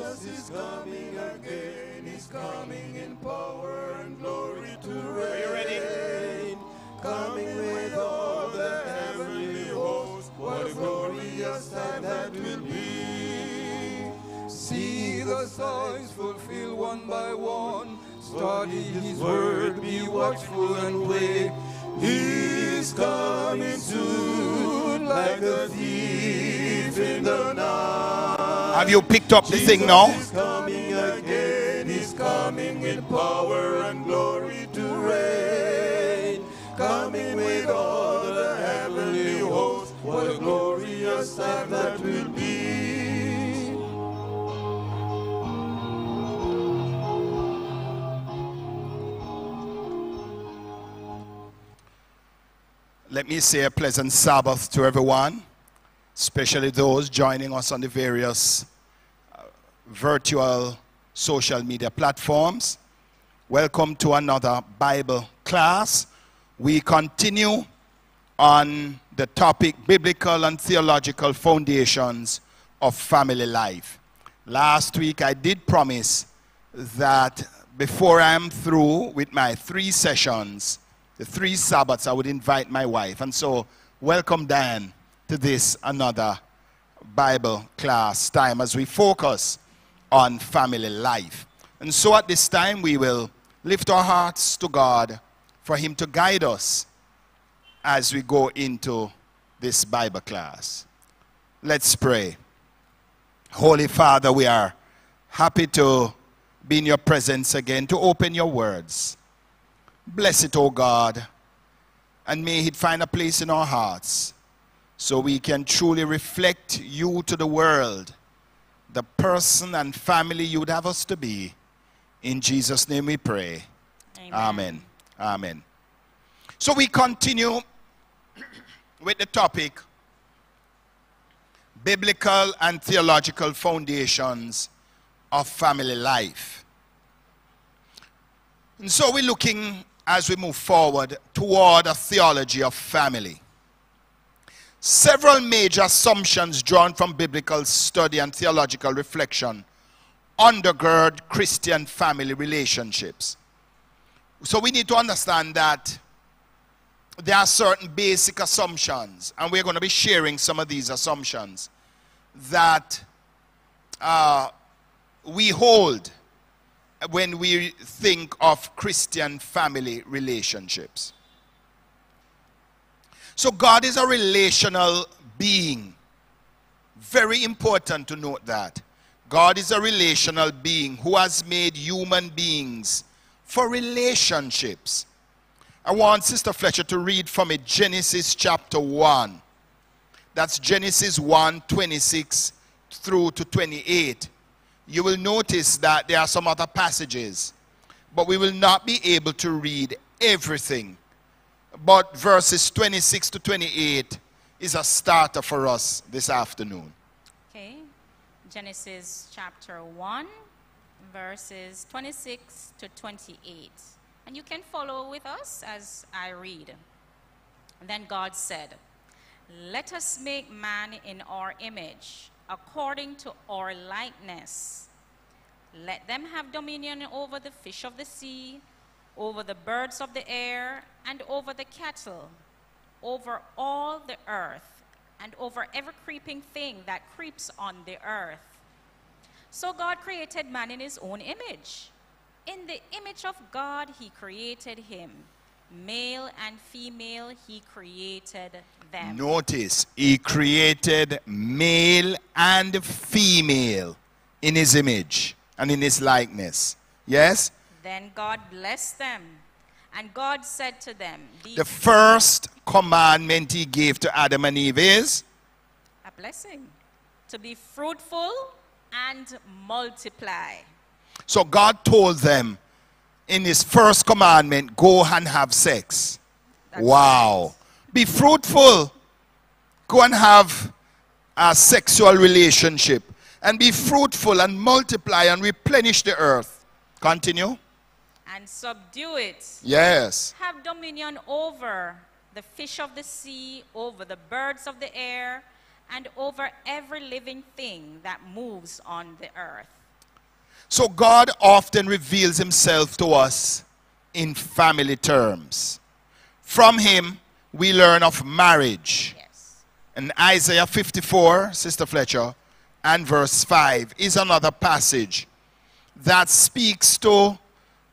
Jesus is coming again. He's coming in power and glory to reign. Are you ready? Coming with all the heavenly hosts. What a glorious time that will be. See the signs fulfilled one by one. Study His word, be watchful and wait. He's coming soon, like a thief in the night. Have you picked up the thing now? Is coming again. He's coming in power and glory to reign. Coming with all the heavenly hosts. What a glorious time that will be. Let me say a pleasant Sabbath to everyone, especially those joining us on the various uh, virtual social media platforms. Welcome to another Bible class. We continue on the topic biblical and theological foundations of family life. Last week I did promise that before I am through with my three sessions, the three Sabbaths, I would invite my wife. And so, welcome Dan to this another Bible class time as we focus on family life. And so, at this time, we will lift our hearts to God for Him to guide us as we go into this Bible class. Let's pray. Holy Father, we are happy to be in your presence again, to open your words. Bless it, O God, and may it find a place in our hearts so we can truly reflect you to the world, the person and family you'd have us to be. In Jesus' name we pray. Amen. Amen. Amen. So we continue with the topic biblical and theological foundations of family life. And so we're looking as we move forward toward a theology of family. Several major assumptions drawn from biblical study and theological reflection undergird Christian family relationships. So we need to understand that there are certain basic assumptions, and we're going to be sharing some of these assumptions that uh, we hold when we think of Christian family relationships. So, God is a relational being. Very important to note that. God is a relational being who has made human beings for relationships. I want Sister Fletcher to read from it Genesis chapter 1. That's Genesis 1 26 through to 28. You will notice that there are some other passages, but we will not be able to read everything. But verses 26 to 28 is a starter for us this afternoon. Okay. Genesis chapter 1, verses 26 to 28. And you can follow with us as I read. Then God said, Let us make man in our image, according to our likeness. Let them have dominion over the fish of the sea, over the birds of the air, and over the cattle, over all the earth, and over every creeping thing that creeps on the earth. So God created man in his own image. In the image of God, he created him. Male and female, he created them. Notice, he created male and female in his image and in his likeness. Yes? Then God blessed them. And God said to them, The first commandment he gave to Adam and Eve is a blessing to be fruitful and multiply. so God told them in his first commandment, go and have sex. That's wow. Be fruitful. Go and have a sexual relationship. And be fruitful and multiply and replenish the earth. Continue. And subdue it. Yes. Have dominion over the fish of the sea, over the birds of the air, and over every living thing that moves on the earth. So God often reveals himself to us in family terms. From him, we learn of marriage. Yes. And Isaiah 54, Sister Fletcher, and verse 5 is another passage that speaks to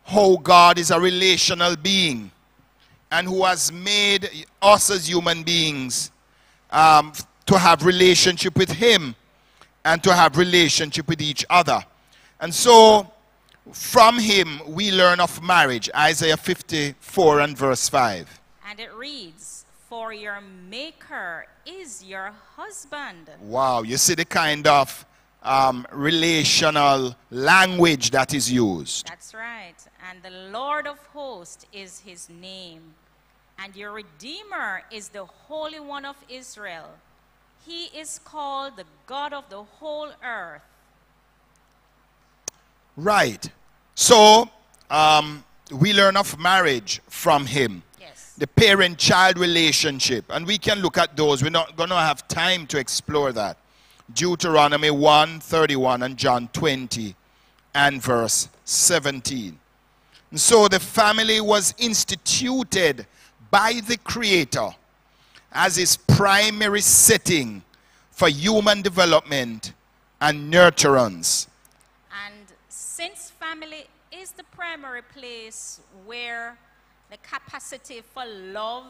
how God is a relational being and who has made us as human beings um, to have relationship with him and to have relationship with each other. And so from him we learn of marriage, Isaiah 54 and verse 5. And it reads, For your maker is your husband. Wow, you see the kind of um, relational language that is used. That's right. And the Lord of hosts is his name. And your Redeemer is the Holy One of Israel. He is called the God of the whole earth. Right. So, um, we learn of marriage from him. Yes. The parent child relationship. And we can look at those. We're not going to have time to explore that. Deuteronomy 1 31 and John 20 and verse 17. And so the family was instituted by the Creator as his primary setting for human development and nurturance. And since family is the primary place where the capacity for love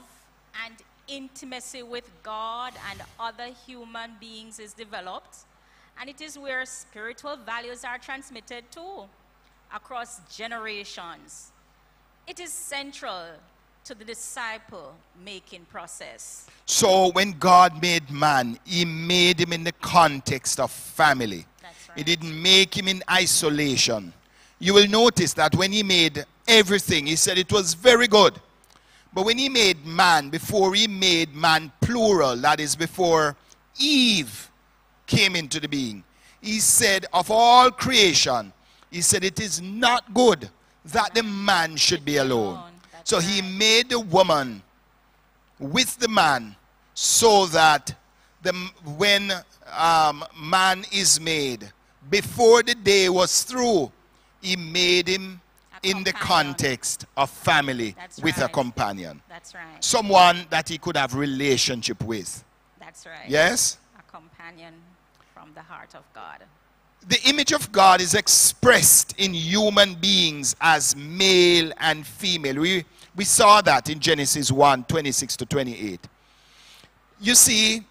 and intimacy with God and other human beings is developed, and it is where spiritual values are transmitted too across generations. It is central to the disciple making process. So when God made man, he made him in the context of family. That's He didn't make him in isolation. You will notice that when he made everything, he said it was very good. But when he made man, before he made man plural, that is before Eve came into the being, he said, of all creation, he said, it is not good that the man should be alone. So he made the woman with the man so that the, when um, man is made, before the day was through, he made him A in the context of family That's with a companion. That's right. Someone that he could have relationship with. That's right. Yes? A companion from the heart of God. The image of God is expressed in human beings as male and female. We, we saw that in Genesis 1 26 to 28. You see,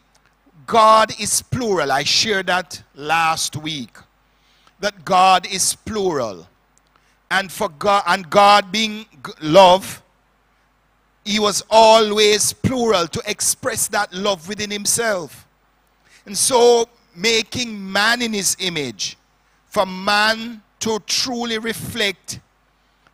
God is plural. I shared that last week. That God is plural. And for God and God being love, he was always plural to express that love within himself. And so, making man in his image, for man to truly reflect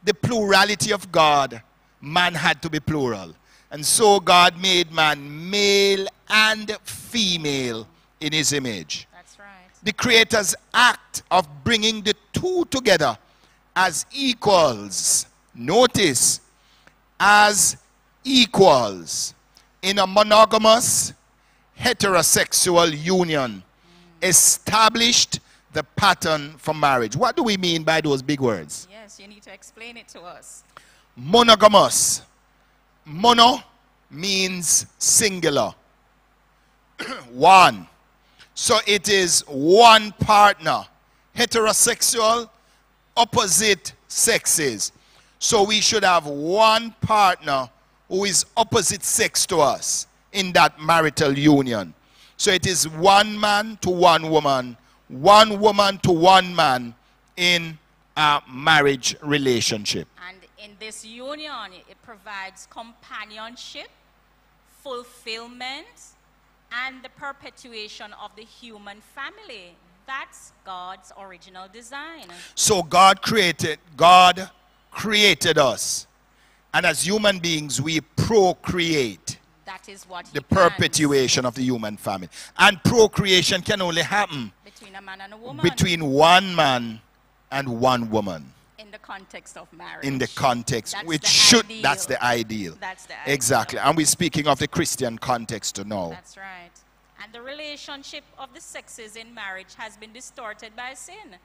the plurality of God, man had to be plural. And so, God made man male and female in his image. That's right. The Creator's act of bringing the two together as equals. Notice, as equals in a monogamous heterosexual union established the pattern for marriage. What do we mean by those big words? Yes, you need to explain it to us. Monogamous. Mono means singular. one. So it is one partner. Heterosexual, opposite sexes. So we should have one partner who is opposite sex to us in that marital union. So it is one man to one woman, one woman to one man in a marriage relationship. And in this union, it provides companionship, fulfillment, and the perpetuation of the human family. That's God's original design. So God created, God created us. And as human beings, we procreate That is what he the perpetuation of the human family. And procreation can only happen between a man and a woman between one man and one woman in the context of marriage. in the context, That's which the should, ideal. that's the ideal. That's the ideal. Exactly. And we're speaking of the Christian context to know. That's right. And the relationship of the sexes in marriage has been distorted by sin.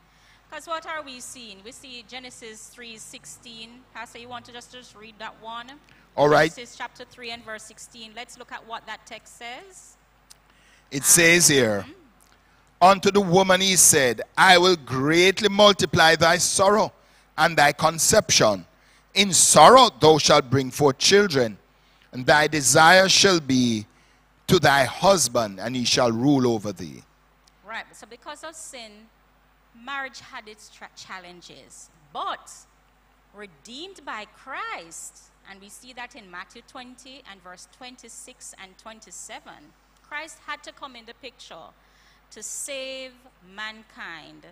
Because what are we seeing? We see Genesis 3:16. Pastor, you want to just, just read that one? All right. Genesis chapter 3 and verse 16. Let's look at what that text says. It says here, Unto the woman he said, I will greatly multiply thy sorrow and thy conception. In sorrow thou shalt bring forth children, and thy desire shall be to thy husband, and he shall rule over thee. Right. So because of sin, marriage had its tra- challenges. But redeemed by Christ, and we see that in Matthew 20 and verse 26 and 27, Christ had to come in the picture to save mankind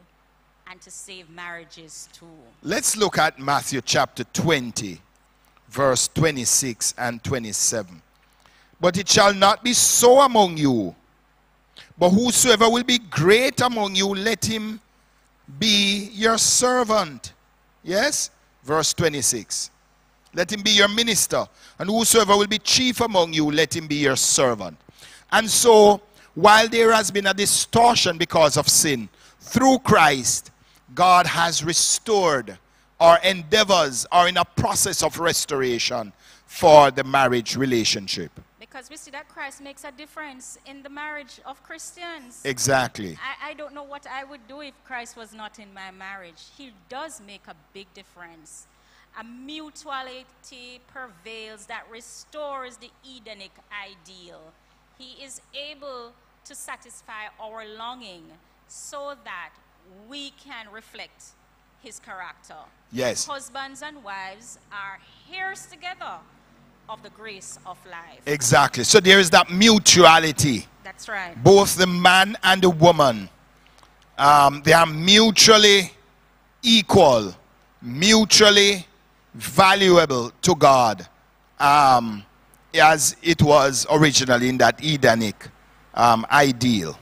and to save marriages too. Let's look at Matthew chapter 20, verse 26 and 27. But it shall not be so among you, but whosoever will be great among you, let him be your servant. Yes? Verse 26. Let him be your minister. And whosoever will be chief among you, let him be your servant. And so, while there has been a distortion because of sin, through Christ, God has restored our endeavors are in a process of restoration for the marriage relationship. Because we see that Christ makes a difference in the marriage of Christians. Exactly. I, I don't know what I would do if Christ was not in my marriage. He does make a big difference. A mutuality prevails that restores the Edenic ideal. He is able to satisfy our longing so that we can reflect his character. Yes. Husbands and wives are heirs together of the grace of life. Exactly. So there is that mutuality. That's right. Both the man and the woman, um, they are mutually equal, mutually valuable to God, um, as it was originally in that Edenic um, ideal.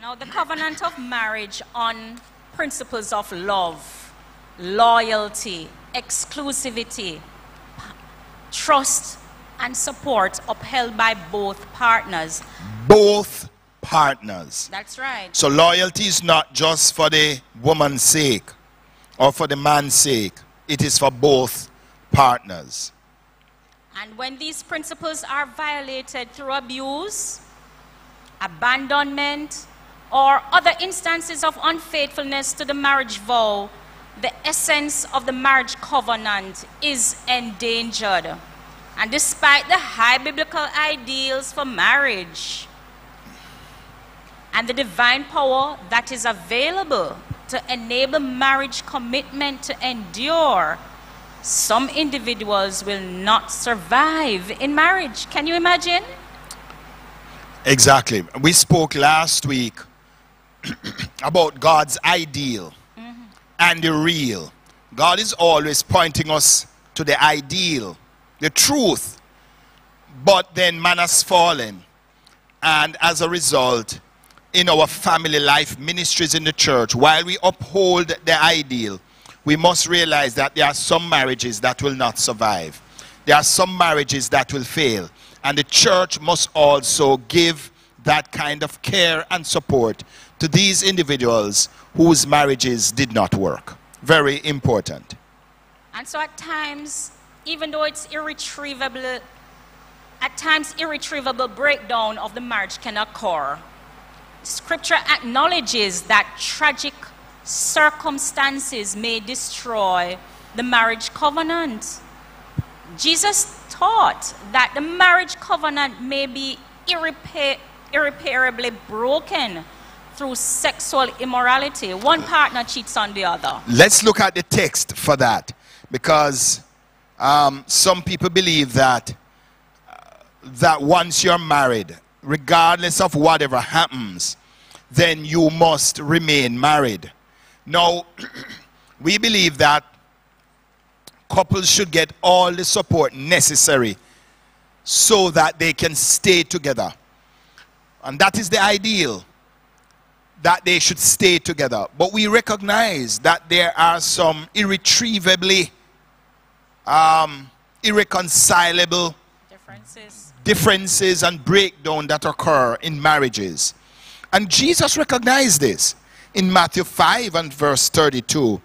Now, the covenant of marriage on principles of love, loyalty, exclusivity, trust, and support upheld by both partners. Both partners. That's right. So loyalty is not just for the woman's sake or for the man's sake. It is for both partners. And when these principles are violated through abuse, abandonment, or other instances of unfaithfulness to the marriage vow, the essence of the marriage covenant is endangered. And despite the high biblical ideals for marriage and the divine power that is available to enable marriage commitment to endure, some individuals will not survive in marriage. Can you imagine? Exactly. We spoke last week about God's ideal mm-hmm. and the real. God is always pointing us to the ideal, the truth. But then man has fallen. And as a result, in our family life ministries in the church, while we uphold the ideal, we must realize that there are some marriages that will not survive. There are some marriages that will fail. And the church must also give that kind of care and support to these individuals whose marriages did not work. Very important. And so at times, even though it's irretrievable, at times irretrievable breakdown of the marriage can occur. Scripture acknowledges that tragic circumstances may destroy the marriage covenant. Jesus taught that the marriage covenant may be irrepa- irreparably broken through sexual immorality. One partner cheats on the other. Let's look at the text for that because um, some people believe that uh, that once you're married, regardless of whatever happens, then you must remain married. Now, we believe that couples should get all the support necessary so that they can stay together. And that is the ideal that they should stay together. But we recognize that there are some irretrievably um, irreconcilable Differences. Differences and breakdown that occur in marriages. And Jesus recognized this. in Matthew 5 and verse 32.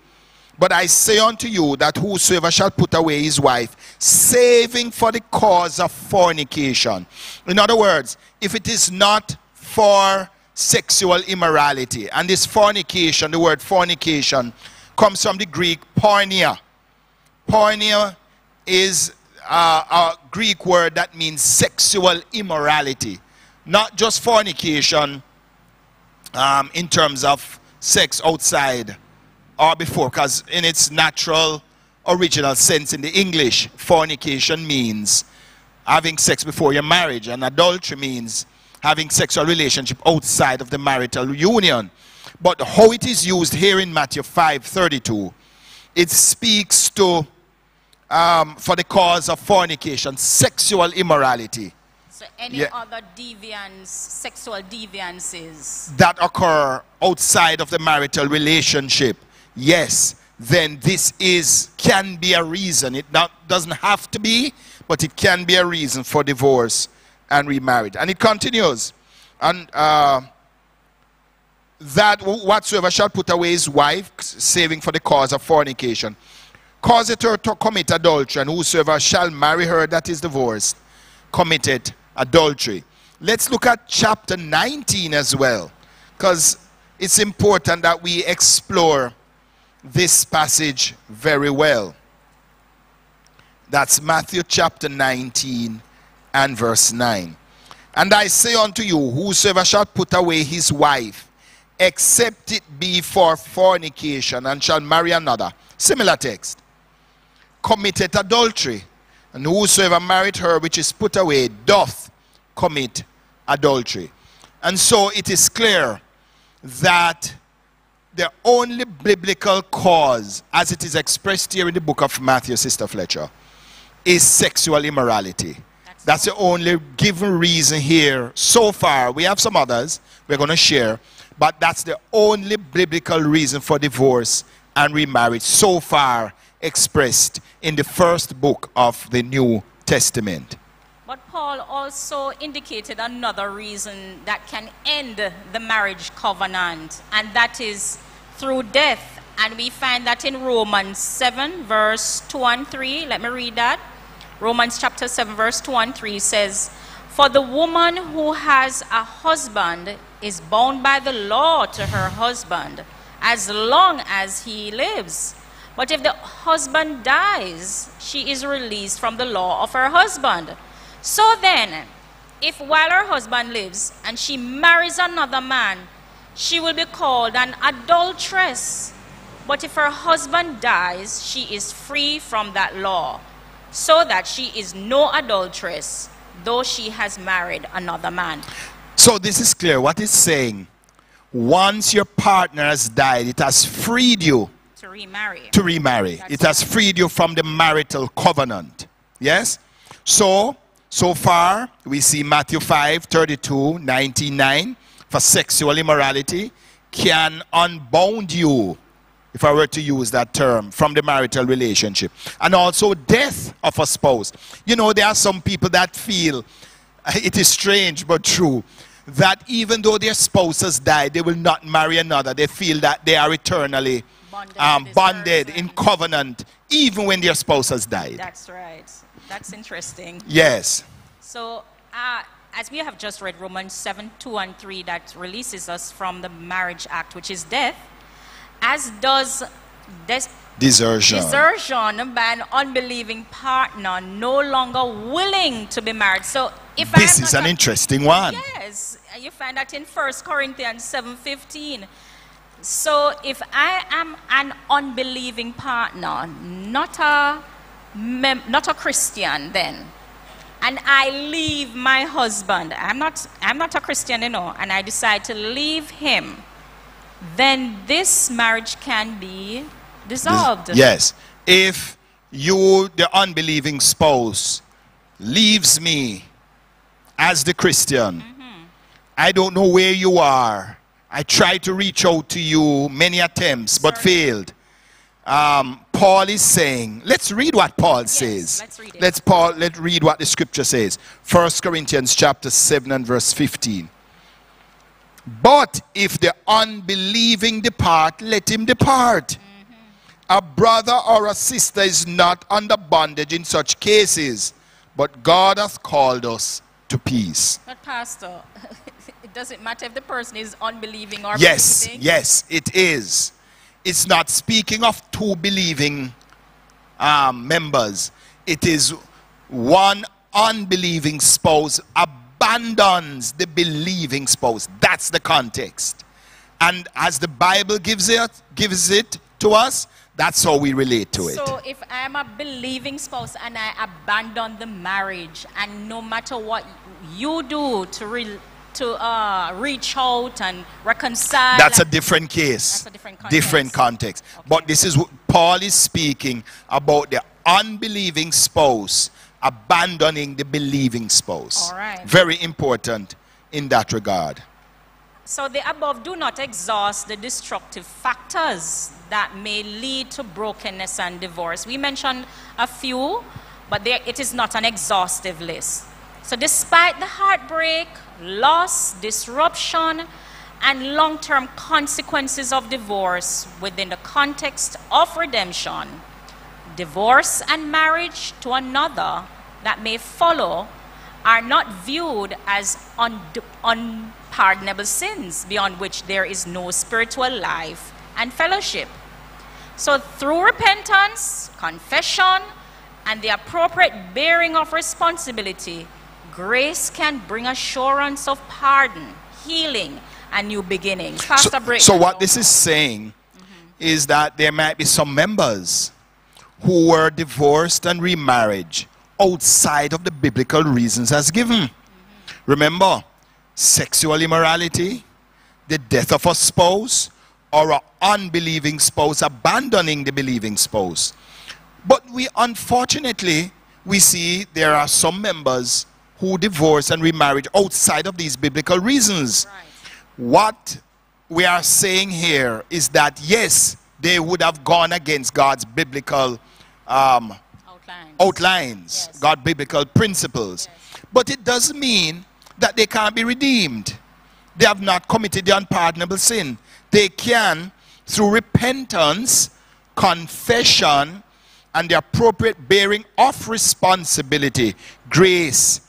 But I say unto you that whosoever shall put away his wife, saving for the cause of fornication. In other words, if it is not for sexual immorality, and this fornication, the word fornication, comes from the Greek porneia. Porneia is uh, a Greek word that means sexual immorality, not just fornication um, in terms of sex outside or before, because in its natural original sense in the English, fornication means having sex before your marriage, and adultery means having sexual relationship outside of the marital union. But how it is used here in Matthew 5 32, it speaks to um, for the cause of fornication, sexual immorality. So any Yeah. other deviance, sexual deviances. that occur outside of the marital relationship, yes, then this is can be a reason. It not, doesn't have to be, but it can be a reason for divorce and remarriage. And it continues, and uh, that whatsoever shall put away his wife, saving for the cause of fornication, causeth her to commit adultery, and whosoever shall marry her that is divorced, committed adultery. Let's look at chapter 19 as well, because it's important that we explore this passage very well. That's Matthew chapter 19 and verse 9. And I say unto you, whosoever shall put away his wife, except it be for fornication, and shall marry another. Similar text. Committed adultery. And whosoever married her which is put away doth commit adultery. And so it is clear that the only biblical cause, as it is expressed here in the book of Matthew, Sister Fletcher, is sexual immorality. That's the only given reason here so far. We have some others we're going to share, but that's the only biblical reason for divorce and remarriage so far expressed in the first book of the New Testament. But Paul also indicated another reason that can end the marriage covenant, and that is through death. And we find that in Romans 7, verse 2 and 3. Let me read that. Romans chapter 7, verse 2 and 3 says, For the woman who has a husband is bound by the law to her husband as long as he lives. But if the husband dies, she is released from the law of her husband. So then, if while her husband lives and she marries another man, she will be called an adulteress. But if her husband dies, she is free from that law, so that she is no adulteress, though she has married another man. So this is clear. What it's saying, once your partner has died, it has freed you remarry. to remarry. That's It has freed you from the marital covenant. Yes? So, so far, we see Matthew 5, 32, 99 for sexual immorality can unbound you, if I were to use that term, from the marital relationship. And also death of a spouse. You know, there are some people that feel, it is strange but true, that even though their spouses die, they will not marry another. They feel that they are eternally Bonded um, bonded in covenant, even when their spouse has died. That's right. That's interesting. Yes. So, uh, as we have just read Romans 7 2 and 3, that releases us from the marriage act, which is death, as does des- Desertion. desertion by an unbelieving partner no longer willing to be married. So, if This is an interesting one. Yes, you find that in 1 Corinthians 7:15. So if I am an unbelieving partner, not a mem- not a Christian then, and I leave my husband, I'm not I'm not a Christian, you know, and I decide to leave him, then this marriage can be dissolved. Yes. If you, the unbelieving spouse, leaves me as the Christian, mm-hmm. I don't know where you are. I tried to reach out to you many attempts but Sorry. failed. Um, Paul is saying, let's read what Paul says. let's read it. Let's Paul, let's read what the scripture says. 1 Corinthians chapter 7 and verse 15. But if the unbelieving depart, let him depart. A brother or a sister is not under bondage in such cases, but God hath called us to peace. But Pastor, doesn't matter if the person is unbelieving or Yes, believing. yes, it is. It's not speaking of two believing um, members. It is one unbelieving spouse abandons the believing spouse. That's the context. And as the Bible gives it, gives it to us, that's how we relate to it. So if I'm a believing spouse and I abandon the marriage, and no matter what you do to re- to uh, reach out and reconcile, That's a different case. That's a different context. Different context. But this is what Paul is speaking about the unbelieving spouse abandoning the believing spouse. All right. Very important in that regard. So the above do not exhaust the destructive factors that may lead to brokenness and divorce. We mentioned a few, but there, it is not an exhaustive list. So despite the heartbreak, loss, disruption, and long-term consequences of divorce within the context of redemption, divorce and marriage to another that may follow are not viewed as un- unpardonable sins beyond which there is no spiritual life and fellowship. So, through repentance, confession, and the appropriate bearing of responsibility, grace can bring assurance of pardon, healing, and new beginnings. Pastor, So, break so what this is saying is that there might be some members who were divorced and remarried outside of the biblical reasons as given. Remember, sexual immorality, the death of a spouse, or an unbelieving spouse abandoning the believing spouse. But we unfortunately we see there are some members who divorce and remarried outside of these biblical reasons. Right. What we are saying here is that yes, they would have gone against God's biblical um, Outlines. outlines, Yes. God biblical principles. Yes. But it doesn't mean that they can't be redeemed. They have not committed the unpardonable sin. They can, through repentance, confession, and the appropriate bearing of responsibility, grace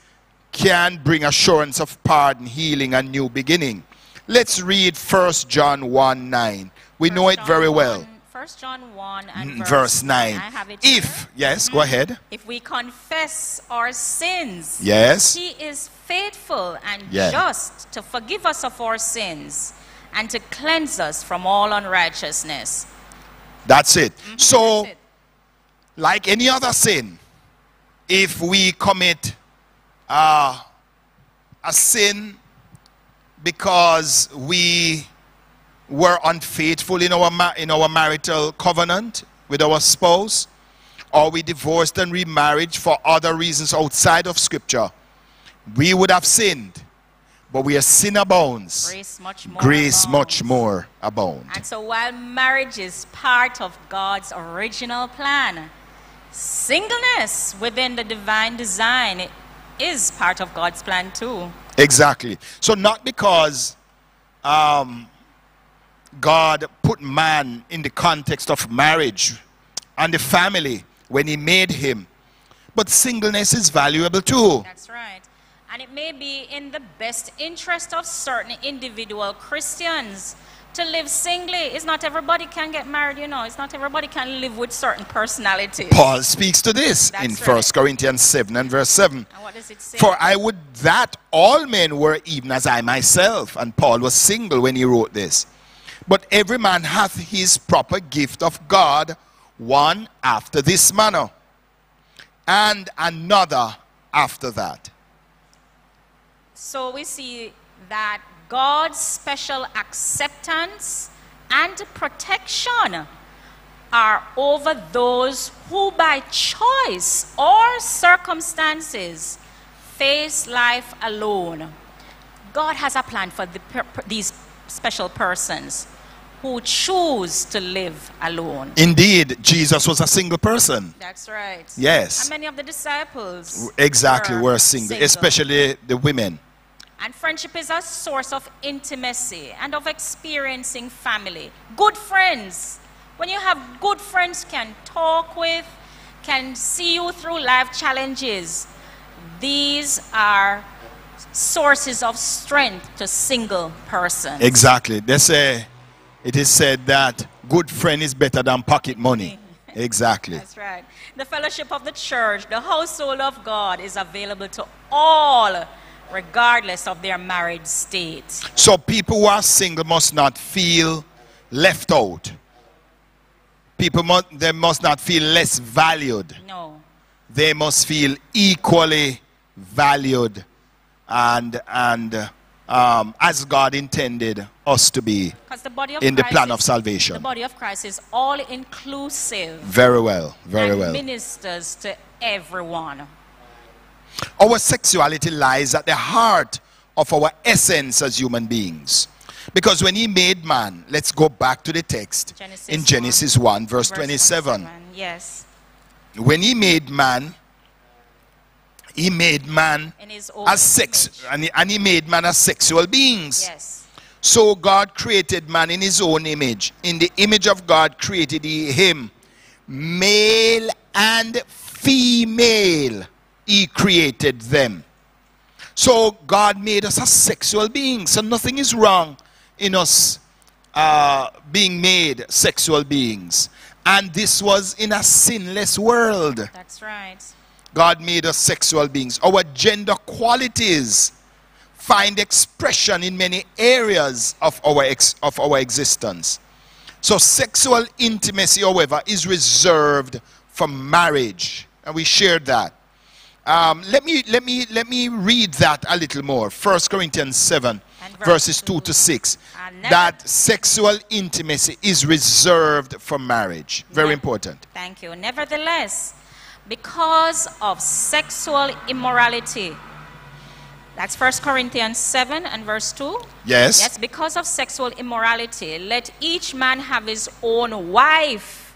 can bring assurance of pardon, healing, and new beginning. Let's read 1 John 1 9. We know it very well. 1 John 1 and Mm, verse, Verse 9. I have it If, yes, go ahead. If we confess our sins, Yes. He is faithful and Yeah. just to forgive us of our sins and to cleanse us from all unrighteousness. That's it. So, Mm-hmm. That's it. like any other sin, if we commit uh, a sin because we were unfaithful in our, in our marital covenant with our spouse, or we divorced and remarried for other reasons outside of Scripture, we would have sinned. But where sin abounds, Grace much more. grace abounds. much more abound. And so while marriage is part of God's original plan, singleness within the divine design is part of God's plan too. Exactly. So not because um, God put man in the context of marriage and the family when he made him, but singleness is valuable too. That's right. And it may be in the best interest of certain individual Christians to live singly. It's not everybody can get married, you know. It's not everybody can live with certain personalities. Paul speaks to this That's in right. 1 Corinthians 7 and verse 7. And what does it say? For I would that all men were even as I myself. And Paul was single when he wrote this. But every man hath his proper gift of God, one after this manner, and another after that. So we see that God's special acceptance and protection are over those who by choice or circumstances face life alone. God has a plan for the, these special persons who choose to live alone. Indeed, Jesus was a single person. That's right. Yes. And many of the disciples Exactly, were single, especially the women. And friendship is a source of intimacy and of experiencing family. Good friends. When you have good friends can talk with, can see you through life challenges. These are sources of strength to single person. Exactly. They say, it is said that good friend is better than pocket money. Exactly. That's right. The fellowship of the church, the household of God, is available to all, regardless of their married state. So people who are single must not feel left out. People must, they must not feel less valued. No. They must feel equally valued and, and um, as God intended us to be the body of in the Christ plan is- of salvation. The body of Christ is all inclusive Very well, very well. ministers to everyone. Our sexuality lies at the heart of our essence as human beings. Because when he made man, let's go back to the text Genesis in Genesis 1, verse, Verse 27. Yes. When he made man, he made man In his own as sex, and he, and he made man as sexual beings. Yes. So God created man in his own image. In the image of God created he him. Male and female, he created them. So God made us as sexual beings. So nothing is wrong in us uh, being made sexual beings. And this was in a sinless world. That's right. God made us sexual beings. Our gender qualities find expression in many areas of our, ex- of our existence. So, sexual intimacy, however, is reserved for marriage. And we shared that. Um, let, me, let, me, let me read that a little more. First Corinthians 7, verse verses 2 two. to 6. That sexual intimacy is reserved for marriage. Very important. Thank you. Nevertheless, because of sexual immorality, that's First Corinthians 7 and verse 2. Yes? Yes, because of sexual immorality, let each man have his own wife,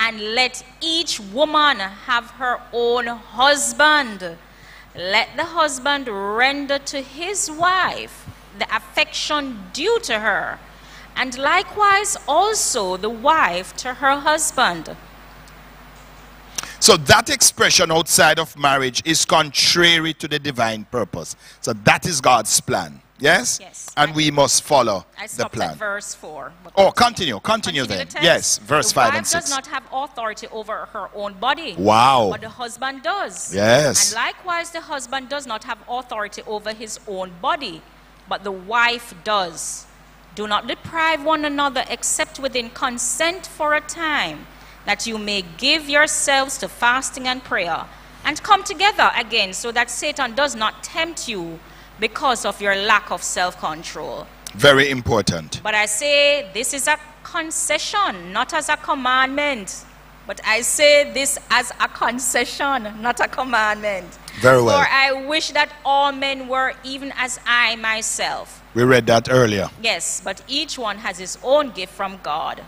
and let each woman have her own husband. Let the husband render to his wife the affection due to her, and likewise also the wife to her husband. So that expression outside of marriage is contrary to the divine purpose. So that is God's plan. Yes? Yes. And we must follow I the plan. at verse 4. Oh, continue. Continue, Continue then. the. Yes, verse the 5 wife and 6. does not have authority over her own body. Wow. But the husband does. Yes. And likewise, the husband does not have authority over his own body, but the wife does. Do not deprive one another except within consent for a time, that you may give yourselves to fasting and prayer, and come together again so that Satan does not tempt you because of your lack of self control. Very important. But I say this is a concession, not as a commandment. But I say this as a concession, not a commandment. Very well. For I wish that all men were even as I myself. We read that earlier. Yes, but each one has his own gift from God,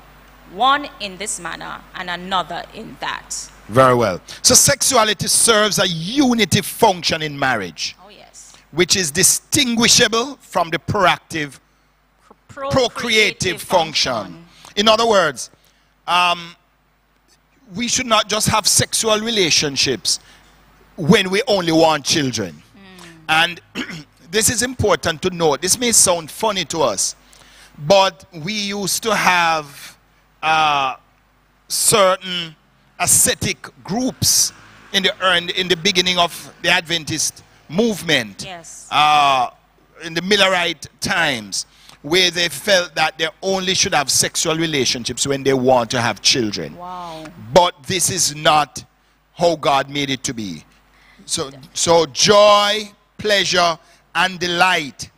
one in this manner and another in that. Very well. So sexuality serves a unity function in marriage. Which is distinguishable from the proactive Pro- procreative function. In other words, um, we should not just have sexual relationships when we only want children. And this is important to note. This may sound funny to us, but we used to have uh, certain ascetic groups in the, in the- in the beginning of the Adventist movement Yes. uh, in the Millerite times where they felt that they only should have sexual relationships when they want to have children. Wow. But this is not how God made it to be. So, so joy, pleasure, and delight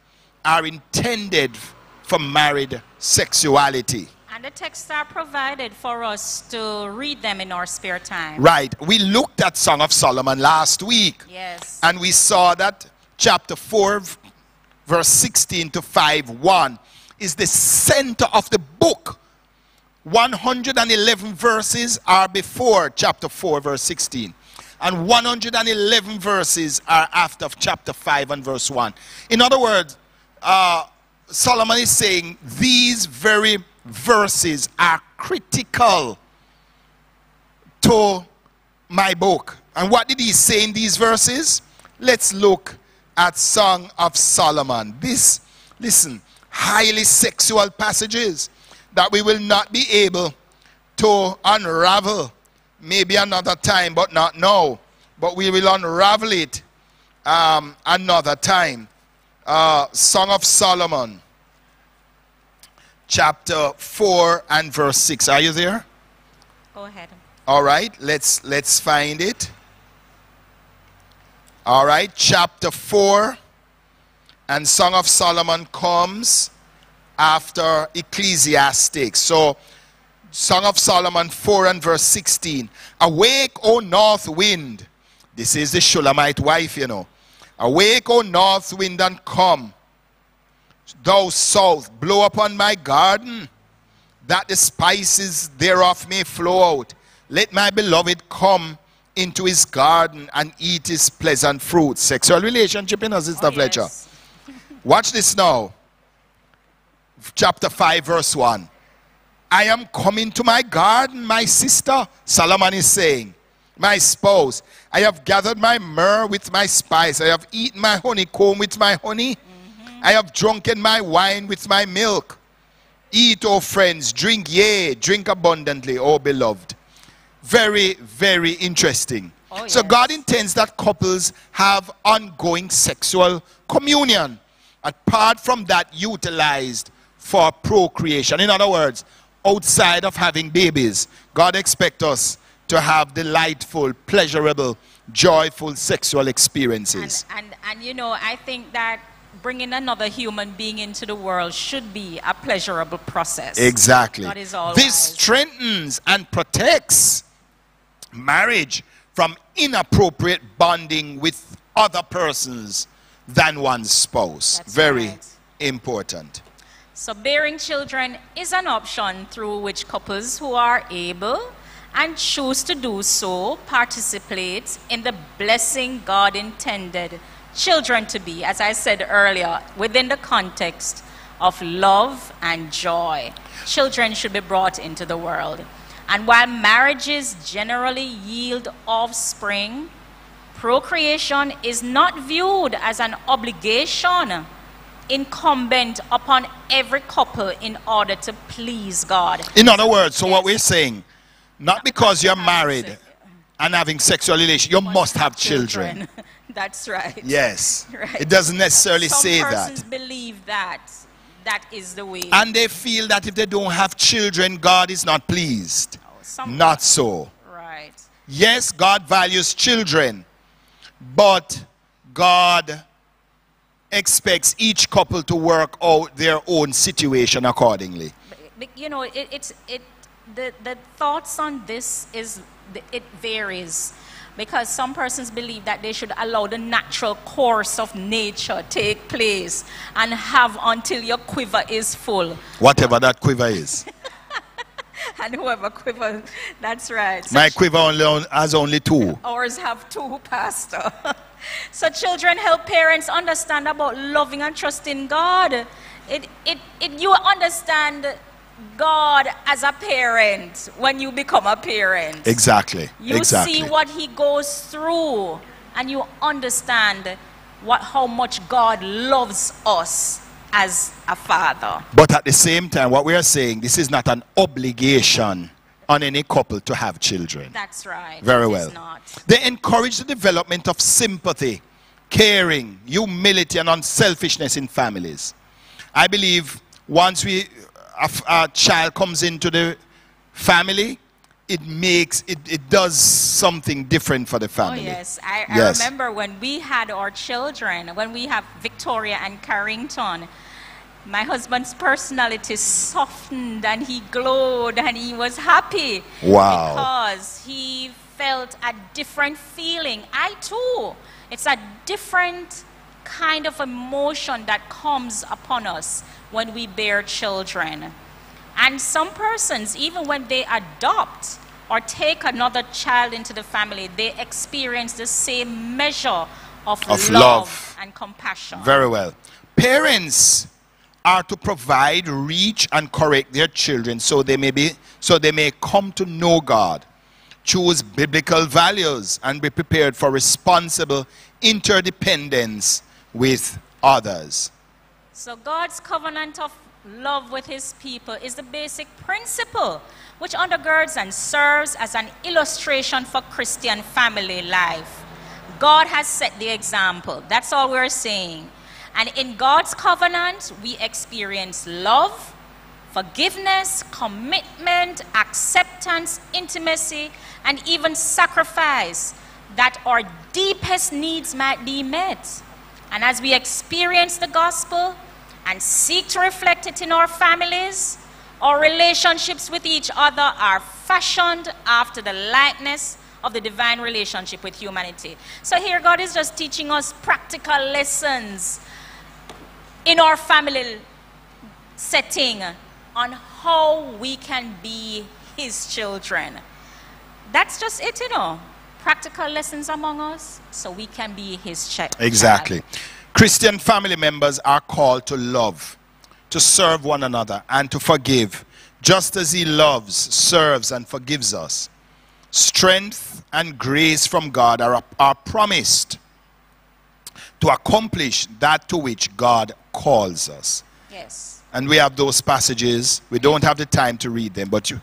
are intended for married sexuality. The texts are provided for us to read them in our spare time. Right. We looked at Song of Solomon last week. Yes. And we saw that chapter 4, verse 16 to 5 1 is the center of the book. 111 verses are before chapter 4, verse 16. and 111 verses are after chapter 5 and verse 1. In other words, uh, Solomon is saying these very verses are critical to my book. And what did he say in these verses? Let's look at Song of Solomon. This, listen, highly sexual passages that we will not be able to unravel maybe another time, but not now. But we will unravel it um, another time. Uh, Song of Solomon, chapter 4 and verse 6. Are you there? Go ahead. All right, let's let's find it. All right, chapter 4 and Song of Solomon comes after Ecclesiastes. So Song of Solomon 4 and verse 16. Awake, O north wind. This is the Shulamite wife, you know. Awake, O north wind, and come. Thou south, blow upon my garden, that the spices thereof may flow out. Let my beloved come into his garden and eat his pleasant fruit. Sexual relationship in us, Sister Oh, Fletcher. yes. Watch this now. Chapter 5, verse 1. I am coming to my garden, my sister, Solomon is saying. My spouse, I have gathered my myrrh with my spice. I have eaten my honeycomb with my honey. I have drunken my wine with my milk. Eat, O friends, drink, yea, drink abundantly, O beloved. Very, very interesting. Oh, so yes. God intends that couples have ongoing sexual communion, apart from that utilized for procreation. In other words, outside of having babies, God expects us to have delightful, pleasurable, joyful sexual experiences. And, and, and you know, I think that bringing another human being into the world should be a pleasurable process. Exactly. God is all This wise. strengthens and protects marriage from inappropriate bonding with other persons than one's spouse. That's Very right. important. So, bearing children is an option through which couples who are able and choose to do so participate in the blessing God intended children to be, as I said earlier, within the context of love and joy. Children should be brought into the world. And while marriages generally yield offspring, procreation is not viewed as an obligation incumbent upon every couple in order to please God. In other words, so what we're saying, not because you're married and having sexual relations, you must have children. That's right. Yes. Right. It doesn't necessarily Some say persons that. believe that that is the way. And they feel that if they don't have children, God is not pleased. Oh, some- Not so. right. Yes, God values children, but God expects each couple to work out their own situation accordingly. But- but, you know, it, it's it the the thoughts on this is it varies because some persons believe that they should allow the natural course of nature take place and have until your quiver is full Whatever that quiver is. and whoever quiver that's right So My quiver only has only two. ours have two pastor so children help parents understand about loving and trusting god it, it, it you understand god as a parent when you become a parent Exactly. you exactly. see what he goes through and you understand what how much god loves us as a father But at the same time, what we are saying, this is not an obligation on any couple to have children. that's right Very It well. They encourage the development of sympathy, caring, humility, and unselfishness in families. I believe once we a, a child comes into the family, it makes it, it does something different for the oh, family. Oh, yes. I, I remember when we had our children, when we have Victoria and Carrington, my husband's personality softened and he glowed and he was happy. Wow. Because he felt a different feeling. I too. It's a different kind of emotion that comes upon us when we bear children. And some persons, even when they adopt, or take another child into the family, they experience the same measure of, Of love, love. and compassion. Very well. Parents are to provide, reach, and correct their children so they may be so they may come to know God, choose biblical values, and be prepared for responsible interdependence with others. So God's covenant of love with his people is the basic principle which undergirds and serves as an illustration for Christian family life. God has set the example. That's all we're saying. And in God's covenant, we experience love, forgiveness, commitment, acceptance, intimacy, and even sacrifice that our deepest needs might be met. And as we experience the gospel and seek to reflect it in our families, our relationships with each other are fashioned after the likeness of the divine relationship with humanity. So here, God is just teaching us practical lessons in our family setting on how we can be His children. That's just it, you know. Practical lessons among us so we can be His child. Exactly. Christian family members are called to love, to serve one another, and to forgive, just as He loves, serves, and forgives us. Strength and grace from God are, are promised to accomplish that to which God calls us. Yes. And we have those passages. We don't have the time to read them, but you,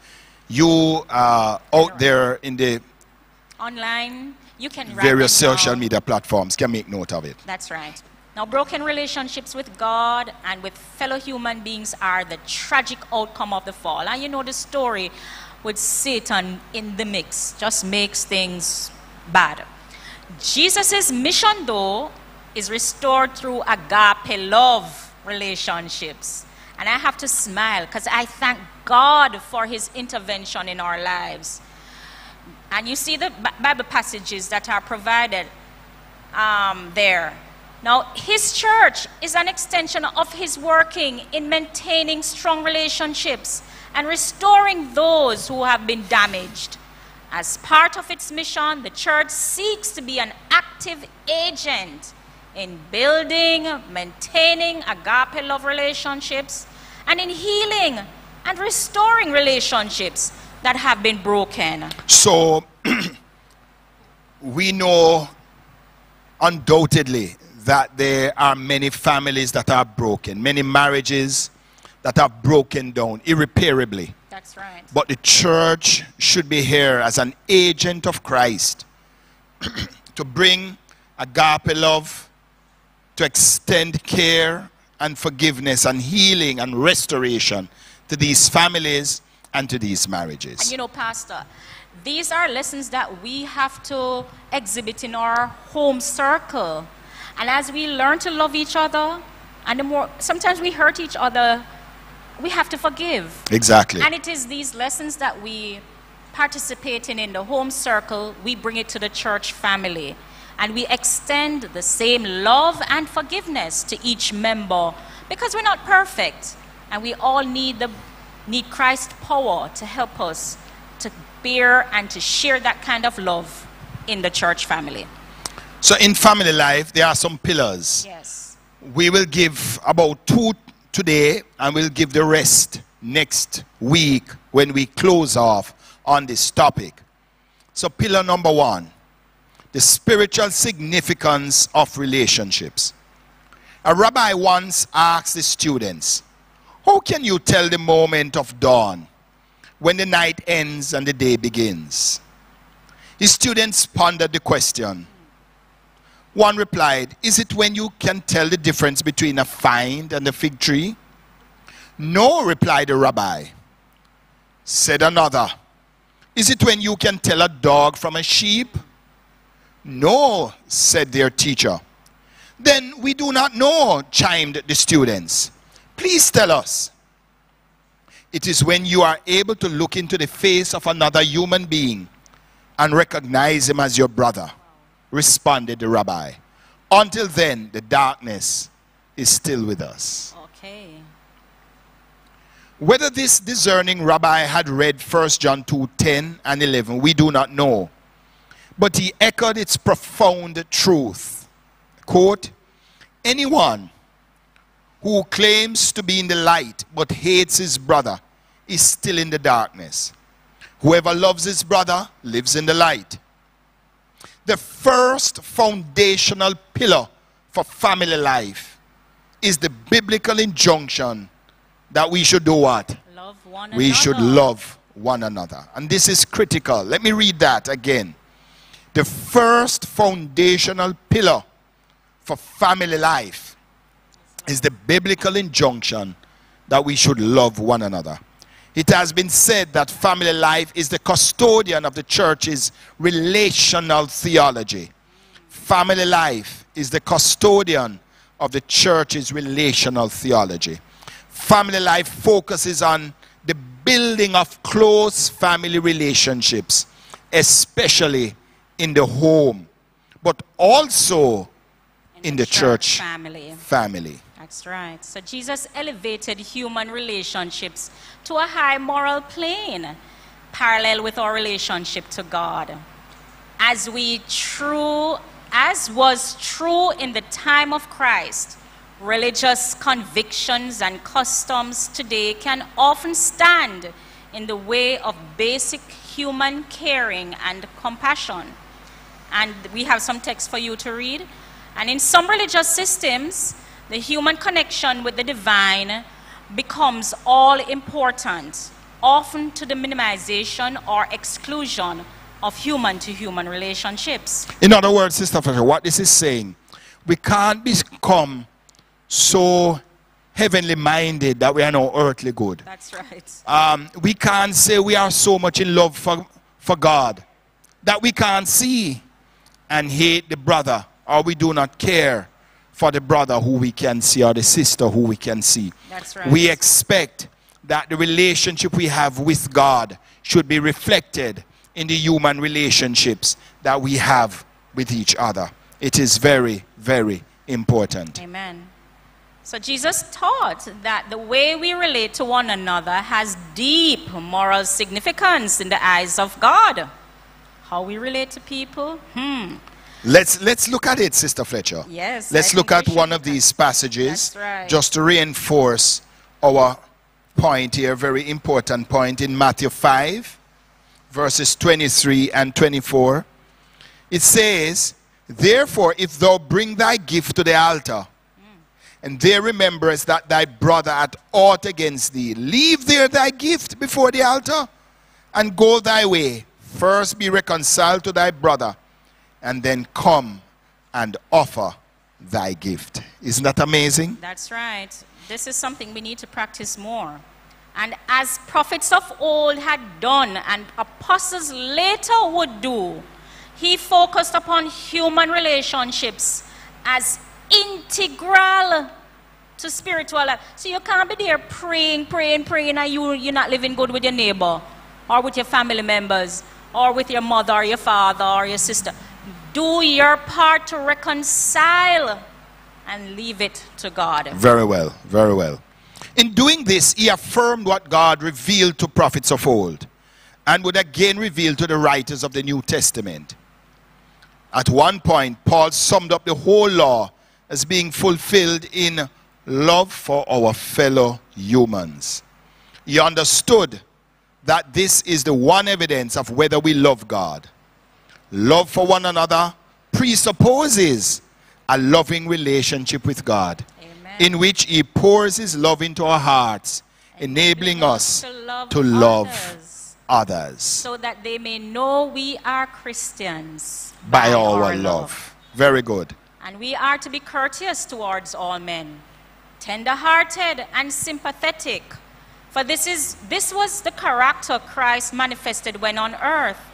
you uh, out there in the Online, you can write various social down. media platforms can make note of it. That's right. Now, broken relationships with God and with fellow human beings are the tragic outcome of the fall. And you know the story with Satan in the mix just makes things bad. Jesus' mission, though, is restored through agape love relationships. And I have to smile because I thank God for his intervention in our lives. And you see the Bible passages that are provided um, there. Now, his church is an extension of his working in maintaining strong relationships and restoring those who have been damaged. As part of its mission, the church seeks to be an active agent in building, maintaining agape love relationships, and in healing and restoring relationships that have been broken. So we know undoubtedly that there are many families that are broken, many marriages that are broken down irreparably. That's right. But the church should be here as an agent of Christ to bring agape love, to extend care and forgiveness and healing and restoration to these families and to these And marriages. you know, Pastor, these are lessons that we have to exhibit in our home circle. And as we learn to love each other, and the more sometimes we hurt each other, we have to forgive. Exactly. And it is these lessons that we participate in in the home circle, we bring it to the church family. And we extend the same love and forgiveness to each member because we're not perfect. And we all need, the, need Christ's power to help us to bear and to share that kind of love in the church family. So in family life, there are some pillars. Yes. We will give about two today and we'll give the rest next week when we close off on this topic. So pillar number one, the spiritual significance of relationships. A rabbi once asked the students, how can you tell the moment of dawn when the night ends and the day begins? His students pondered the question. One replied, Is it when you can tell the difference between a find and a fig tree? No, replied the rabbi. Said another, Is it when you can tell a dog from a sheep? No, said their teacher. Then we do not know, chimed the students. Please tell us. It is when you are able to look into the face of another human being and recognize him as your brother, responded the rabbi. Until then, the darkness is still with us. Okay. Whether this discerning rabbi had read 1 John 2 10 and 11, we do not know. But he echoed its profound truth. Quote, Anyone who claims to be in the light but hates his brother is still in the darkness. Whoever loves his brother lives in the light. The first foundational pillar for family life is the biblical injunction that we should do what? Love one We another. should love one another. And this is critical. Let me read that again. The first foundational pillar for family life is the biblical injunction that we should love one another. It has been said that family life is the custodian of the church's relational theology. Family life is the custodian of the church's relational theology. Family life focuses on the building of close family relationships, especially in the home, but also in the church family. family. That's right. So Jesus elevated human relationships to a high moral plane, parallel with our relationship to God. As we true as was true in the time of Christ, religious convictions and customs today can often stand in the way of basic human caring and compassion. And we have some text for you to read. And in some religious systems, the human connection with the divine becomes all important, often to the minimization or exclusion of human to human relationships. In other words, Sister Fletcher, what this is saying, we can't become so heavenly minded that we are no earthly good. That's right. Um, we can't say we are so much in love for, for God that we can't see and hate the brother or we do not care for the brother who we can see or the sister who we can see. That's right. We expect that the relationship we have with God should be reflected in the human relationships that we have with each other. It is very, very important. Amen. So Jesus taught that the way we relate to one another has deep moral significance in the eyes of God. How we relate to people? Hmm. Let's, let's look at it, Sister Fletcher. Yes, Let's I look at one of these passages right. just to reinforce our point here, very important point in Matthew 5, verses 23 and 24. It says, Therefore, if thou bring thy gift to the altar, and there rememberest that thy brother hath aught against thee, leave there thy gift before the altar, and go thy way. First be reconciled to thy brother, and then come and offer thy gift. Isn't that amazing? That's right. This is something we need to practice more. And as prophets of old had done and apostles later would do, he focused upon human relationships as integral to spiritual life. So you can't be there praying, praying, praying, and you, you're not living good with your neighbor or with your family members or with your mother or your father or your sister. Do your part to reconcile and leave it to God. Very well, very well. In doing this, he affirmed what God revealed to prophets of old and would again reveal to the writers of the New Testament. At one point, Paul summed up the whole law as being fulfilled in love for our fellow humans. He understood that this is the one evidence of whether we love God. Love for one another presupposes a loving relationship with God, Amen. in which He pours His love into our hearts, enabling us to love, to love others, others so that they may know we are Christians by our love. Very good. And we are to be courteous towards all men, tender hearted and sympathetic. For this, is, this was the character Christ manifested when on earth.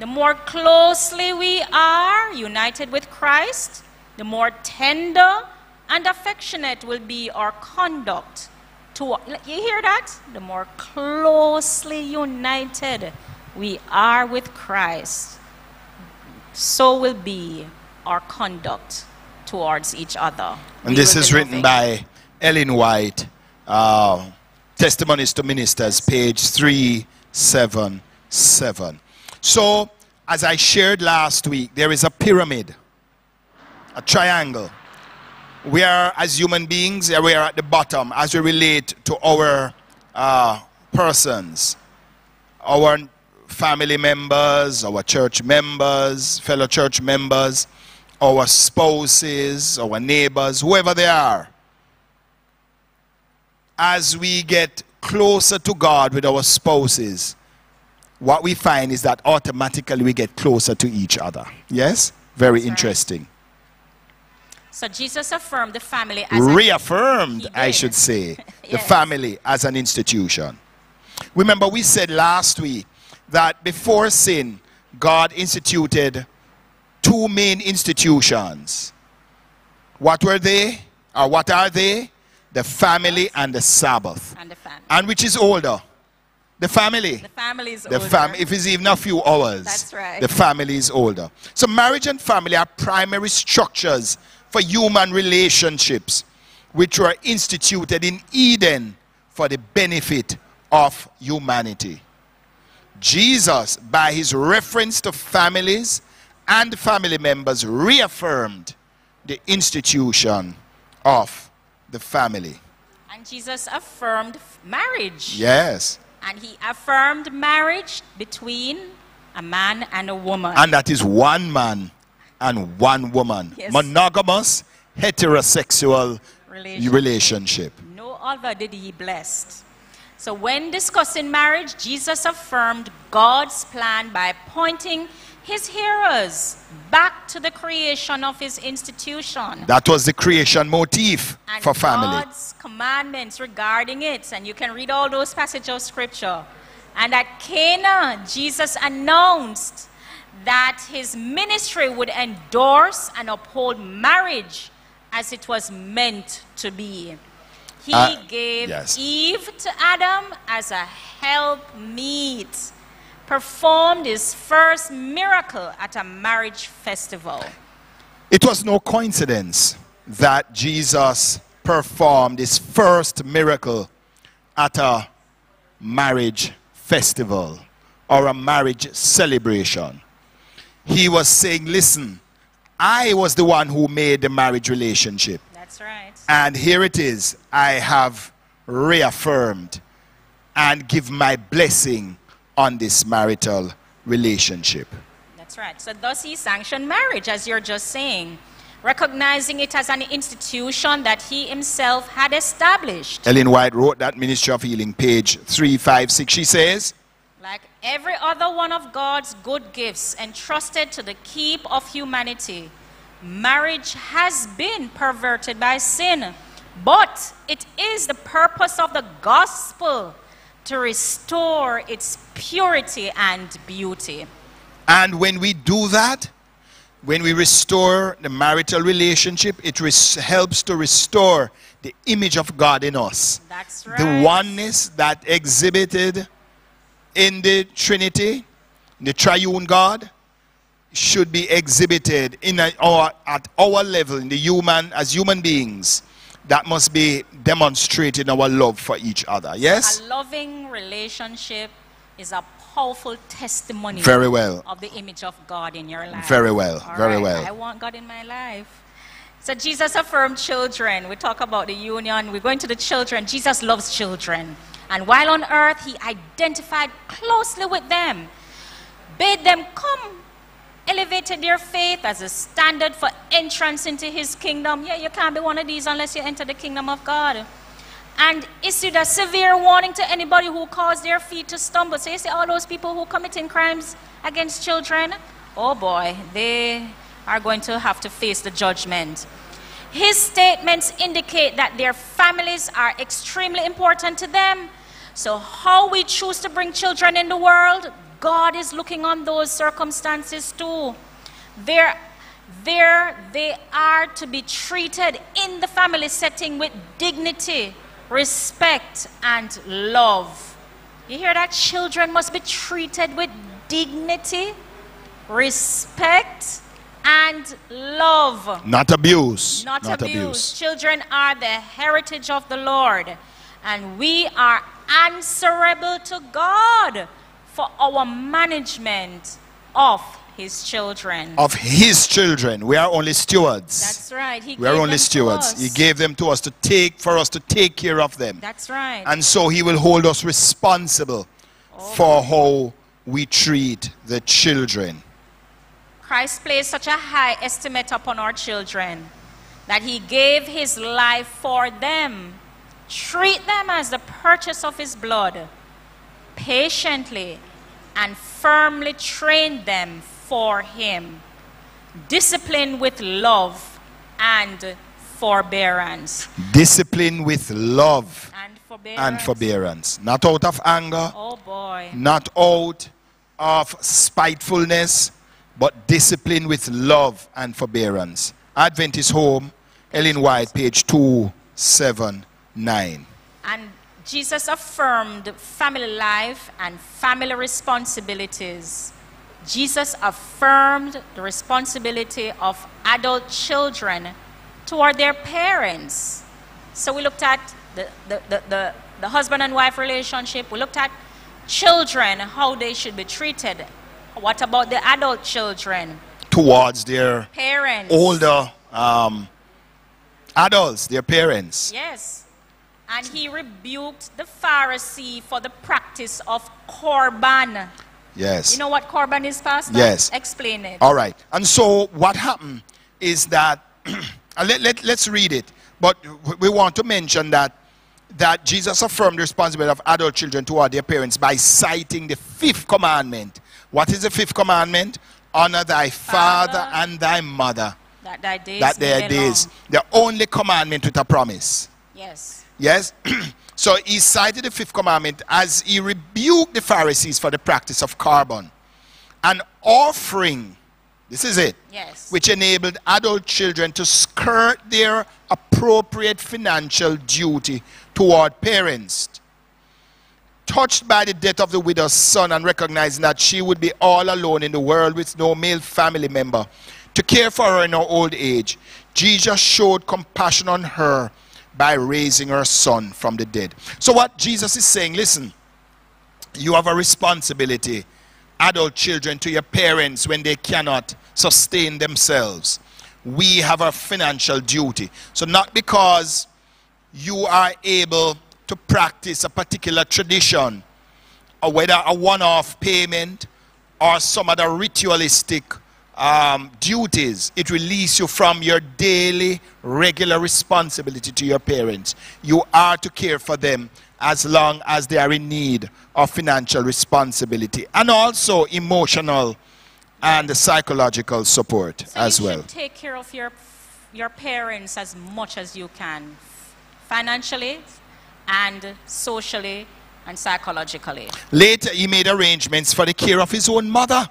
The more closely we are united with Christ, the more tender and affectionate will be our conduct. To, you hear that? The more closely united we are with Christ, so will be our conduct towards each other. And We this is written by Ellen White, uh, Testimonies to Ministers, page 377. So, as I shared last week, there is a pyramid, a triangle. We are, as human beings, we are at the bottom as we relate to our uh, persons, our family members, our church members, fellow church members, our spouses, our neighbors, whoever they are as we get closer to God with our spouses, what we find is that automatically we get closer to each other. Yes? Very interesting. So Jesus affirmed the family as Reaffirmed, I should say, the family as an institution. Remember, we said last week that before sin, God instituted two main institutions. What were they? Or what are they? The family and the Sabbath. and the family. And which is older? The family. The family is The older. fam if it's even a few hours. That's right. The family is older. So marriage and family are primary structures for human relationships which were instituted in Eden for the benefit of humanity. Jesus, by his reference to families and family members, reaffirmed the institution of the family. And Jesus affirmed marriage. Yes. And he affirmed marriage between a man and a woman. And that is one man and one woman. Yes. Monogamous, heterosexual Relationship. relationship. no other did he bless. So when discussing marriage, Jesus affirmed God's plan by pointing his hearers back to the creation of his institution. That was the creation motif and for family. God's commandments regarding it. And you can read all those passages of scripture. And at Cana, Jesus announced that his ministry would endorse and uphold marriage as it was meant to be. He Uh, gave yes. Eve to Adam as a helpmeet, performed his first miracle at a marriage festival. It was no coincidence that Jesus performed his first miracle at a marriage festival or a marriage celebration. He was saying, Listen, I was the one who made the marriage relationship. That's right. And here it is. I have reaffirmed and give my blessing on this marital relationship. That's right. So thus he sanctioned marriage, as you're just saying, recognizing it as an institution that he himself had established. Ellen White wrote that Ministry of Healing, page 356. She says, Like every other one of God's good gifts entrusted to the keep of humanity, marriage has been perverted by sin. But it is the purpose of the gospel to restore its purity and beauty. and when we do that, when we restore the marital relationship, it helps to restore the image of God in us. That's right. The oneness that exhibited in the Trinity, the triune God, should be exhibited in a, our, at our level, in the human, as human beings. That must be demonstrated in our love for each other. Yes? A loving relationship is a powerful testimony Very well. of the image of God in your life. Very well, All very right, well. I want God in my life. So Jesus affirmed children. We talk about the union. We're going to the children. Jesus loves children. And while on earth, he identified closely with them, bade them come, elevated their faith as a standard for entrance into his kingdom. Yeah, you can't be one of these unless you enter the kingdom of God. And issued a severe warning to anybody who caused their feet to stumble. So you see all those people who committing crimes against children, oh boy, they are going to have to face the judgment. His statements indicate that their families are extremely important to them. So, how we choose to bring children in the world, God is looking on those circumstances too. There, there they are to be treated in the family setting with dignity, respect, and love. You hear that? Children must be treated with dignity, respect, and love Not abuse. not, abuse. Children are the heritage of the Lord. And we are answerable to God for our management of his children. Of his children. We are only stewards. That's right. He we are only stewards. He gave them to us to take for us to take care of them. That's right. And so he will hold us responsible Oh. for how we treat the children. Christ placed such a high estimate upon our children that he gave his life for them. Treat them as the purchase of his blood. Patiently and firmly train them for him. Discipline with love and forbearance. Discipline with love And forbearance. and forbearance. Not out of anger, Oh boy. not out of spitefulness, but discipline with love and forbearance. Adventist Home, Ellen White, page 279. And Jesus affirmed family life and family responsibilities. Jesus affirmed the responsibility of adult children toward their parents. So we looked at the, the, the, the, the husband and wife relationship, we looked at children, how they should be treated. What about the adult children? Towards their Parents. older um, adults, their parents. Yes. And he rebuked the Pharisee for the practice of korban. Yes. You know what korban is, Pastor? Yes. Explain it. All right. And so what happened is that, uh, let, let, let's read it, but we want to mention that, that Jesus affirmed the responsibility of adult children toward their parents by citing the fifth commandment. What is the fifth commandment? Honor thy father, Father. and thy mother, That thy days that their days. long. The only commandment with a promise. Yes. Yes? so he cited the fifth commandment as he rebuked the Pharisees for the practice of korban. An offering, this is it, Yes. which enabled adult children to skirt their appropriate financial duty toward parents. Touched by the death of the widow's son and recognizing that she would be all alone in the world with no male family member to care for her in her old age, Jesus showed compassion on her by raising her son from the dead. So, what Jesus is saying, listen, you have a responsibility, adult children, to your parents when they cannot sustain themselves. We have a financial duty. So, not because you are able to practice a particular tradition, or whether a one off payment or some other ritualistic um, duties, it releases you from your daily, regular responsibility to your parents. You are to care for them as long as they are in need of financial responsibility and also emotional and psychological support So as you well. take care of your, your parents as much as you can, financially and socially and psychologically. Later, he made arrangements for the care of his own mother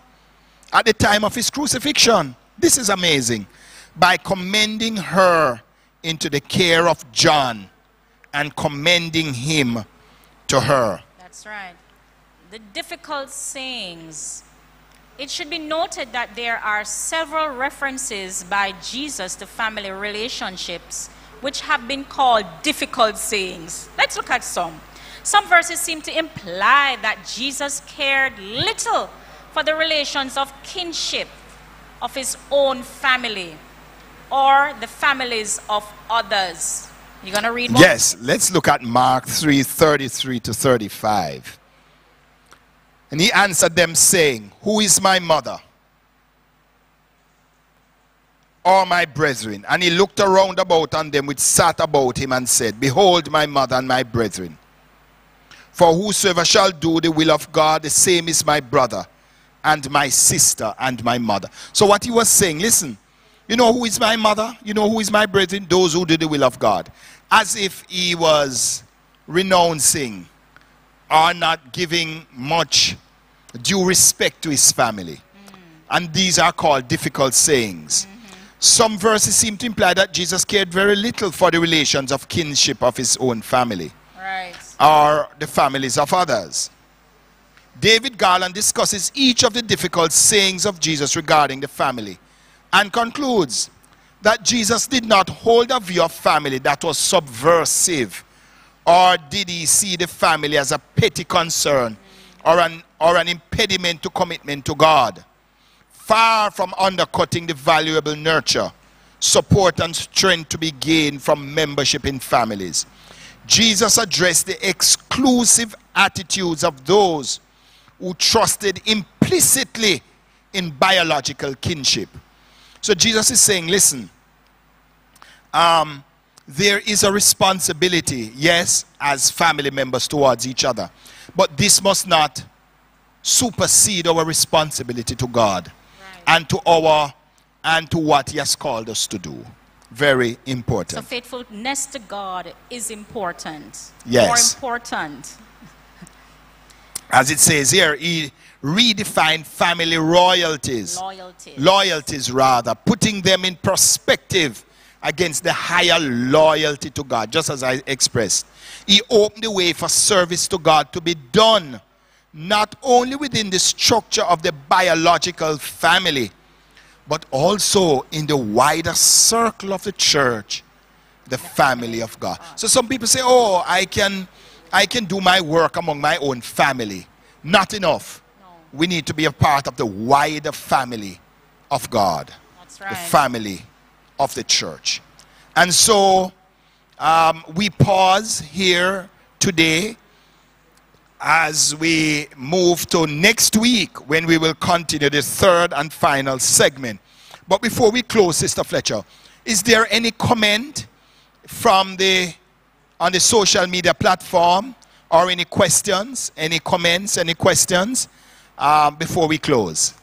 at the time of his crucifixion. This is amazing. By commending her into the care of John and commending him to her. That's right. The difficult sayings. It should be noted that there are several references by Jesus to family relationships which have been called difficult sayings. Let's look at some. Some verses seem to imply that Jesus cared little for the relations of kinship of his own family or the families of others. You gonna read more? Yes, let's look at Mark 3 33 to 35. And he answered them, saying, Who is my mother? Or my brethren? And he looked around about on them which sat about him and said, Behold, my mother and my brethren. For whosoever shall do the will of God, the same is my brother and my sister and my mother. So, what he was saying, listen, you know who is my mother? You know who is my brethren? Those who do the will of God. As if he was renouncing or not giving much due respect to his family. Mm. And these are called difficult sayings. Mm-hmm. Some verses seem to imply that Jesus cared very little for the relations of kinship of his own family Right. or the families of others. David Garland discusses each of the difficult sayings of Jesus regarding the family and concludes that Jesus did not hold a view of family that was subversive Or did he see the family as a petty concern or an, or an impediment to commitment to God? Far from undercutting the valuable nurture, support, and strength to be gained from membership in families, Jesus addressed the exclusive attitudes of those who trusted implicitly in biological kinship. So Jesus is saying, listen, um, there is a responsibility, yes, as family members towards each other. But this must not supersede our responsibility to God right. and to our and to what He has called us to do. Very important. So faithfulness to God is important. Yes. More important. As it says here, He redefined family royalties. Loyalties. Loyalties, rather, putting them in perspective against the higher loyalty to God, just as I expressed. He opened the way for service to God to be done not only within the structure of the biological family, but also in the wider circle of the church, the family of God. So some people say, "Oh, I can I can do my work among my own family." Not enough. No. We need to be a part of the wider family of God. Right. The family of the church. And so um, we pause here today as we move to next week when we will continue the third and final segment. But before we close, Sister Fletcher, is there any comment from the on the social media platform or any questions, any comments, any questions um, before we close?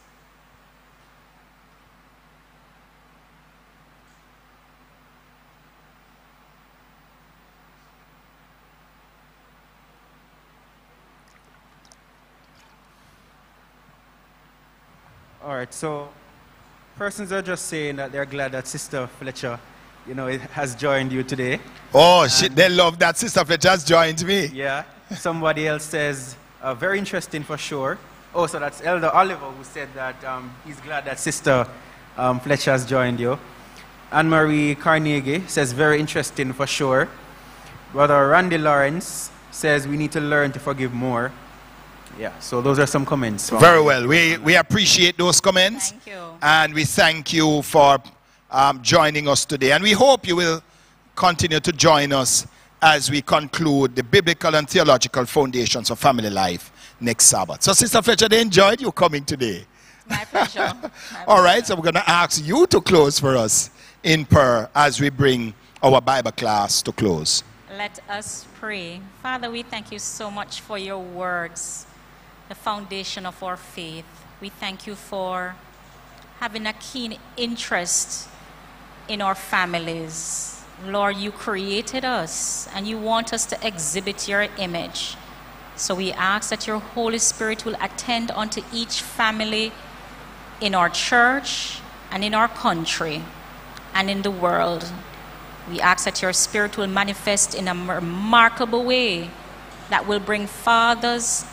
All right, so persons are just saying that they're glad that Sister Fletcher, you know, it has joined you today. Oh, shit, they love that Sister Fletcher has joined me. Yeah. Somebody else says, uh, very interesting for sure. Oh, so that's Elder Oliver who said that um, he's glad that Sister um, Fletcher has joined you. Anne Marie Carnegie says, very interesting for sure. Brother Randy Lawrence says, we need to learn to forgive more. Yeah, so those are some comments. Very well. We, we appreciate those comments. Thank you. And we thank you for um, joining us today. And we hope you will continue to join us as we conclude the biblical and theological foundations of family life next Sabbath. So, Sister Fletcher, they enjoyed you coming today. My pleasure. My All right, so we're going to ask you to close for us in prayer as we bring our Bible class to close. Let us pray. Father, we thank you so much for your words, the foundation of our faith. We thank you for having a keen interest in our families. Lord, you created us and you want us to exhibit your image. So we ask that your Holy Spirit will attend unto each family in our church and in our country and in the world. We ask that your Spirit will manifest in a remarkable way that will bring fathers,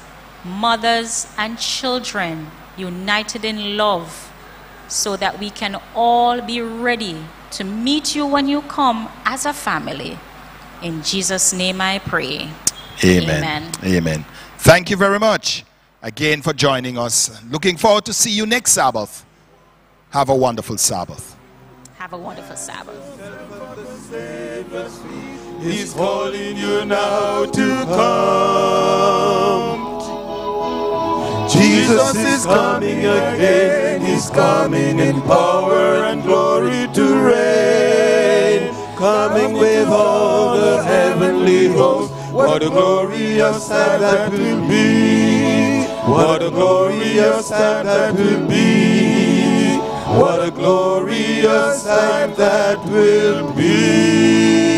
mothers, and children united in love so that we can all be ready to meet you when you come as a family. In Jesus' name I pray. Amen. Amen. Amen. Thank you very much again for joining us. Looking forward to see you next Sabbath. Have a wonderful Sabbath. Have a wonderful Sabbath. He's calling you now to come. Jesus is coming again. He's coming in power and glory to reign. Coming with all the heavenly hosts. What a glorious time that will be. What a glorious time that will be. What a glorious time that will be.